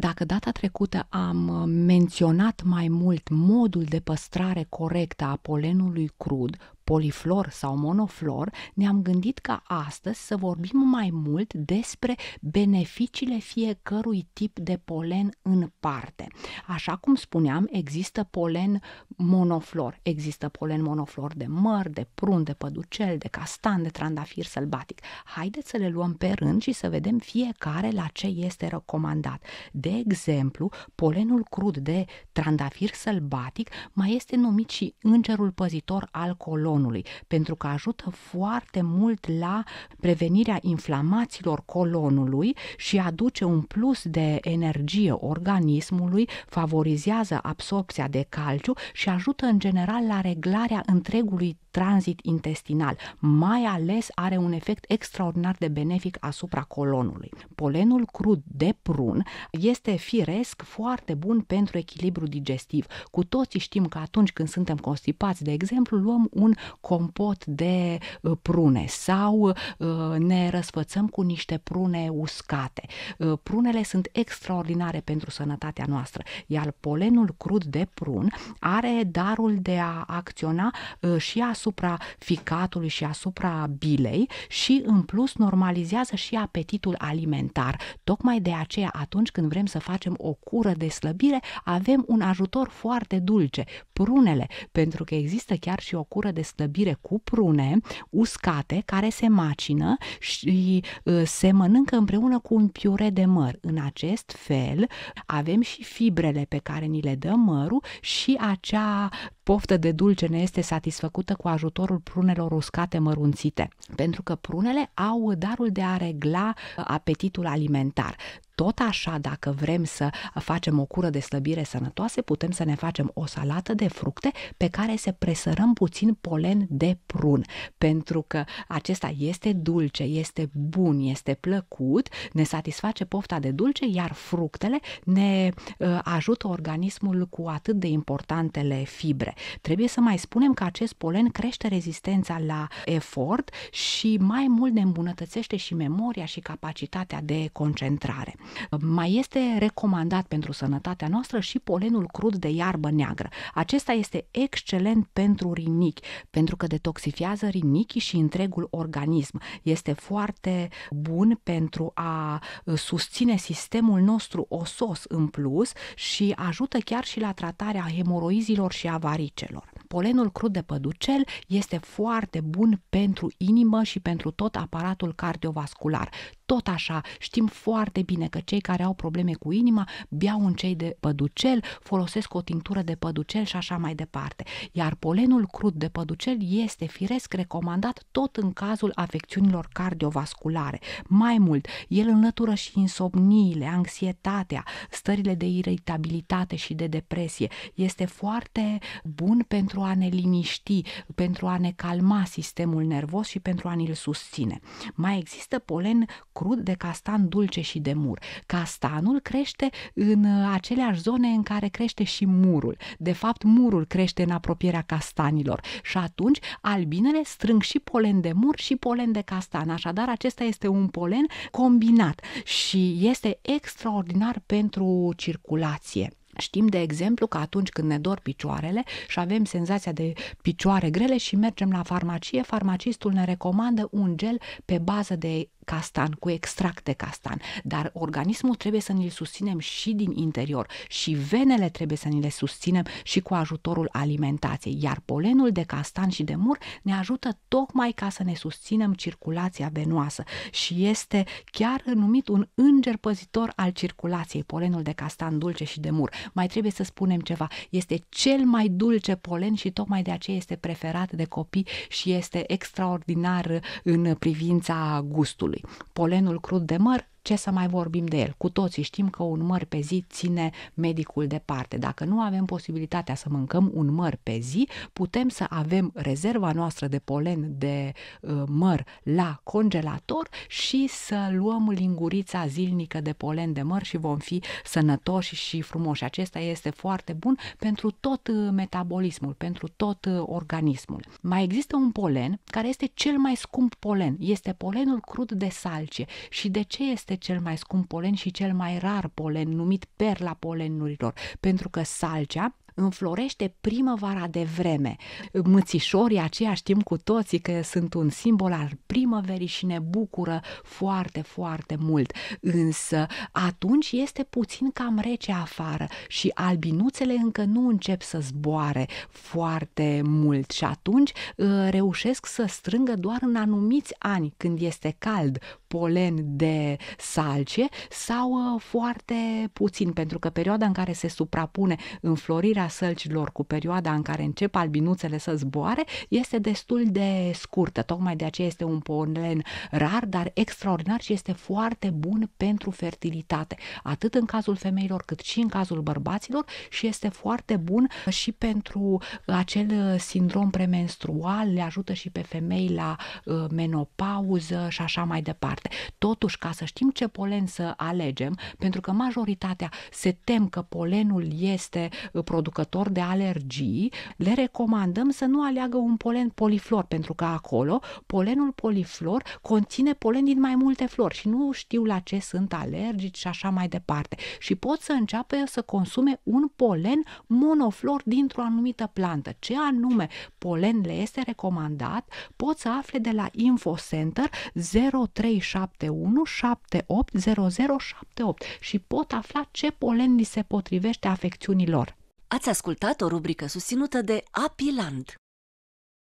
Dacă data trecută am uh, menționat mai mult modul de păstrare corectă a polenului crud, poliflor sau monoflor, ne-am gândit ca astăzi să vorbim mai mult despre beneficiile fiecărui tip de polen în parte. Așa cum spuneam, există polen monoflor. Există polen monoflor de măr, de prun, de păducel, de castan, de trandafir sălbatic. Haideți să le luăm pe rând și să vedem fiecare la ce este recomandat. De exemplu, polenul crud de trandafir sălbatic mai este numit și îngerul păzitor al colonului colonului, pentru că ajută foarte mult la prevenirea inflamațiilor colonului și aduce un plus de energie organismului, favorizează absorpția de calciu și ajută în general la reglarea întregului tranzit intestinal, mai ales are un efect extraordinar de benefic asupra colonului. Polenul crud de prun este firesc foarte bun pentru echilibru digestiv. Cu toții știm că atunci când suntem constipați, de exemplu, luăm un compot de uh, prune sau uh, ne răsfățăm cu niște prune uscate. Uh, prunele sunt extraordinare pentru sănătatea noastră, iar polenul crud de prun are darul de a acționa și asupra ficatului și asupra bilei și în plus normalizează și apetitul alimentar. Tocmai de aceea atunci când vrem să facem o cură de slăbire, avem un ajutor foarte dulce, prunele, pentru că există chiar și o cură de slăbire cu prune uscate care se macină și uh, se mănâncă împreună cu un piure de măr. În acest fel avem și fibrele pe care ni le dă mărul și acea poftă de dulce ne este satisfăcută cu ajutorul prunelor uscate mărunțite, pentru că prunele au darul de a regla apetitul alimentar. Tot așa, dacă vrem să facem o cură de slăbire sănătoase, putem să ne facem o salată de fructe pe care să presărăm puțin polen de prun, pentru că acesta este dulce, este bun, este plăcut, ne satisface pofta de dulce, iar fructele ne uh, ajută organismul cu atât de importantele fibre. Trebuie să mai spunem că acest polen crește rezistența la efort și mai mult ne îmbunătățește și memoria și capacitatea de concentrare. Mai este recomandat pentru sănătatea noastră și polenul crud de iarbă neagră. Acesta este excelent pentru rinichi, pentru că detoxifiază rinichii și întregul organism. Este foarte bun pentru a susține sistemul nostru osos în plus și ajută chiar și la tratarea hemoroizilor și avaricelor. Polenul crud de păducel este foarte bun pentru inimă și pentru tot aparatul cardiovascular. Tot așa, știm foarte bine că cei care au probleme cu inima beau un cei de păducel, folosesc o tinctură de păducel și așa mai departe. Iar polenul crud de păducel este firesc recomandat tot în cazul afecțiunilor cardiovasculare. Mai mult, el înlătură și insomniile, anxietatea, stările de iritabilitate și de depresie. Este foarte bun pentru a ne liniști, pentru a ne calma sistemul nervos și pentru a ne-l susține. Mai există polen crud de castan dulce și de mur. Castanul crește în aceleași zone în care crește și murul. De fapt, murul crește în apropierea castanilor și atunci albinele strâng și polen de mur și polen de castan. Așadar, acesta este un polen combinat și este extraordinar pentru circulație. Știm, de exemplu, că atunci când ne dor picioarele și avem senzația de picioare grele și mergem la farmacie, farmacistul ne recomandă un gel pe bază de castan, cu extract de castan, dar organismul trebuie să ne-l susținem și din interior și venele trebuie să ne le susținem și cu ajutorul alimentației, iar polenul de castan și de mur ne ajută tocmai ca să ne susținem circulația venoasă și este chiar numit un înger păzitor al circulației, polenul de castan dulce și de mur. Mai trebuie să spunem ceva, este cel mai dulce polen și tocmai de aceea este preferat de copii și este extraordinar în privința gustului. Polenul crud de măr ce să mai vorbim de el? Cu toții știm că un măr pe zi ține medicul departe. Dacă nu avem posibilitatea să mâncăm un măr pe zi, putem să avem rezerva noastră de polen de uh, măr la congelator și să luăm lingurița zilnică de polen de măr și vom fi sănătoși și frumoși. Acesta este foarte bun pentru tot uh, metabolismul, pentru tot uh, organismul. Mai există un polen care este cel mai scump polen. Este polenul crud de salcie. Și de ce este este cel mai scump polen și cel mai rar polen, numit perla polenurilor, pentru că salcea înflorește primăvara de vreme. Mățișorii aceia știm cu toții că sunt un simbol al primăverii și ne bucură foarte, foarte mult. Însă atunci este puțin cam rece afară și albinuțele încă nu încep să zboare foarte mult și atunci ă, reușesc să strângă doar în anumiți ani când este cald polen de salce sau ă, foarte puțin, pentru că perioada în care se suprapune înflorirea sălcilor cu perioada în care încep albinuțele să zboare este destul de scurtă. Tocmai de aceea este un polen rar, dar extraordinar și este foarte bun pentru fertilitate, atât în cazul femeilor cât și în cazul bărbaților și este foarte bun și pentru acel sindrom premenstrual, le ajută și pe femei la uh, menopauză și așa mai departe. Totuși, ca să știm ce polen să alegem, pentru că majoritatea se tem că polenul este uh, producător producător de alergii, le recomandăm să nu aleagă un polen poliflor, pentru că acolo polenul poliflor conține polen din mai multe flori și nu știu la ce sunt alergici și așa mai departe. Și pot să înceapă să consume un polen monoflor dintr-o anumită plantă. Ce anume polen le este recomandat, pot să afle de la InfoCenter 0371 780078 și pot afla ce polen li se potrivește afecțiunilor. Ați ascultat o rubrică susținută de Apiland.